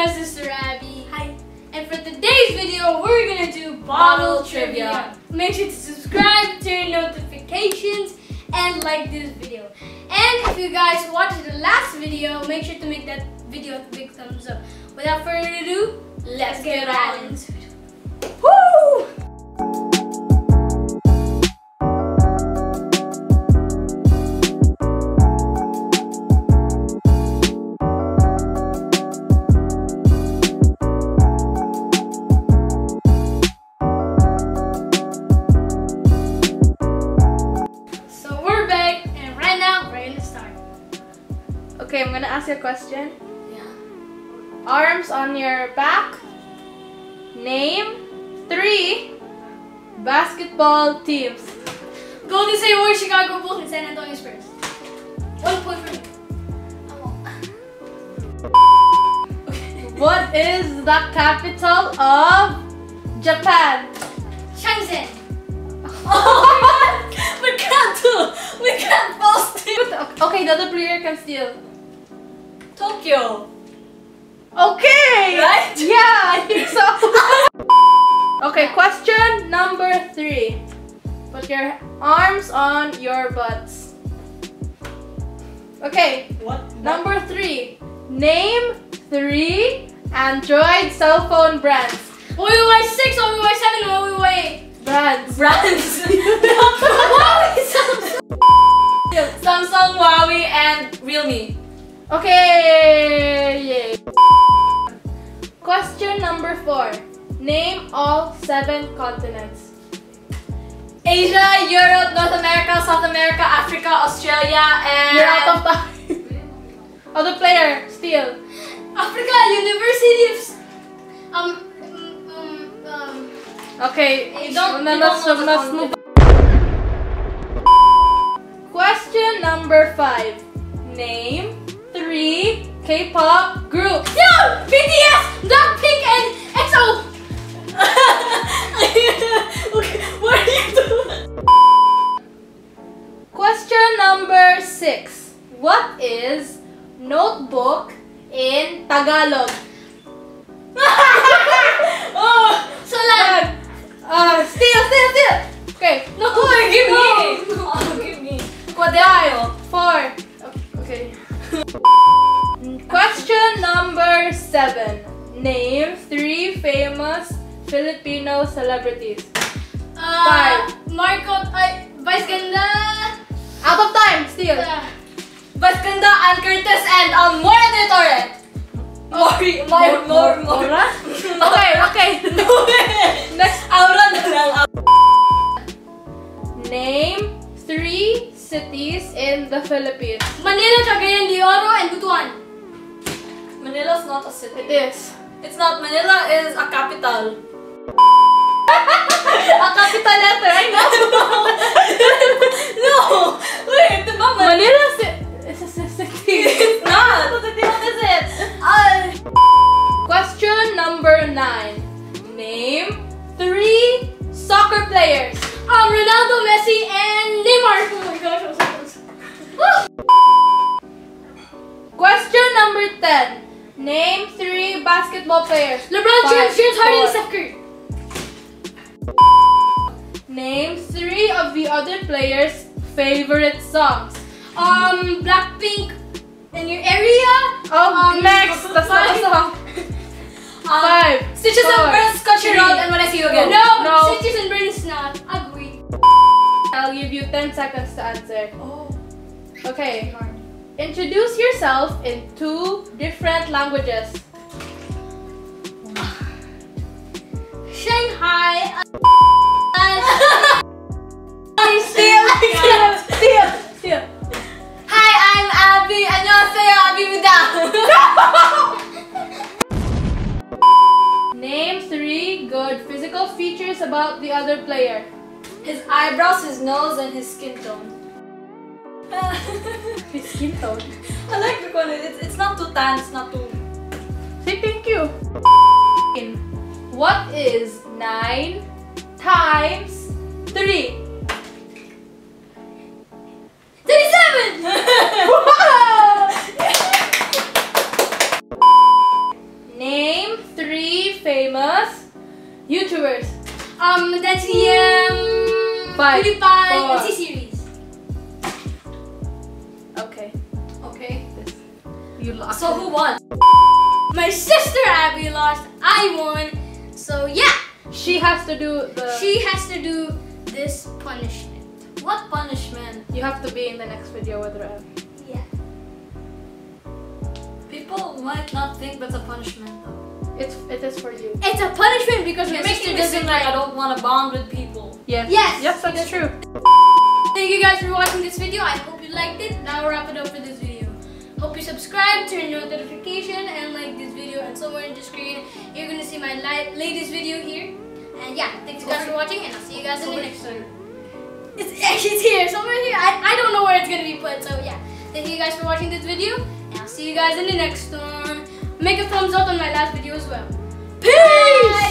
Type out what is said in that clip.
my sister Abby. Hi. And for today's video, we're gonna do bottle, trivia. trivia. Make sure to subscribe, turn notifications, and like this video. And if you guys watched the last video, make sure to make that video a big thumbs up. Without further ado, let's, let's get, get right into it. I'm gonna ask you a question. Yeah. Arms on your back. Name three basketball teams. Golden State Warriors, Chicago Bulls, and San Antonio Spurs. One point for me. What is the capital of Japan? Shenzhen. Oh we can't do. We can't post it. Okay, the other player can steal. Tokyo. Okay. Right? Yeah, I think so. okay, question number three. Put your arms on your butts. Okay, What? number three. Name three Android cell phone brands. OUI 6, OUI 7, OUI 8. Brands. Brands. Huawei, Samsung. Samsung, Huawei, and Realme. Okay. Yay. Question number four. Name all seven continents. Asia, Europe, North America, South America, Africa, Australia, and You're out of time. Other player, steal. Africa, University of. Um. um, um, um Okay, You don't- let's, don't let's move Question number five. Name three K-pop groups. Yo! BTS, Blackpink, and EXO. okay, what are you doing? Question number six. What is notebook in Tagalog? oh, So like. Seven. Name three famous Filipino celebrities. Uh, Five. Marco, ay, Vice Ganda. Out of time, steal. Uh, Baskanda, Ann Curtis, and um, Mora de Torre. Mori, more, more. Mora? Okay, okay. Next. Aura na lang. Name three cities in the Philippines. Manila, Cagayan de Oro, and Butuan. Manila's not a city. It is. It's not. Manila is a capital. A capital letter, I know. no! Wait, di ba? Manila ci- is a city. It's not! What is it? Ay! Question number nine. Name three soccer players. Um, Ronaldo, Messi, and Neymar. Oh my gosh, I'm so close. Question number 10. Name three basketball players. LeBron Five, James, James Harden, and Steph Curry. Name three of the other players' favorite songs. Um, Blackpink in your area. Oh, Um, next. That's not a five. song. Um, Five. Stitches four, and Burns, Country three. Road, and When I See You Again. No, No. Cities and Burns not. Agree. I'll give you 10 seconds to answer. Oh. Okay. Introduce yourself in two different languages. Shanghai. Uh, Steal! Steal! Steal! Steal! Hi, I'm Abby. 안녕하세요, 아비입니다. Name three good physical features about the other player. his eyebrows, his nose, and his skin tone. His skin tone. I like the one. It's, it's not too tan, it's not too. Say thank you. What is 9 times 3? 37! Name three famous YouTubers. Um, that's the um, Five, PewDiePie four. You lost. So who won? My sister Abby lost. I won. So yeah, She has to do the. she has to do this punishment. What punishment? You have to be in the next video with her. Yeah. People might not think that's a punishment though. It's it is for you. It's a punishment because my You're sister doesn't like I don't want to bond with people. Yes. Yes. Yes, that's true. Thank you guys for watching this video. I hope you liked it. Now we'll wrap it up for this video. Hope you subscribe, turn your notification, and like this video. And somewhere in the screen, you're gonna see my latest video here. And yeah, thanks guys for watching, and I'll see you guys in the next one. It's actually here, somewhere here. I, I don't know where it's gonna be put. So yeah, thank you guys for watching this video, and I'll see you guys in the next one. Make a thumbs up on my last video as well. Peace.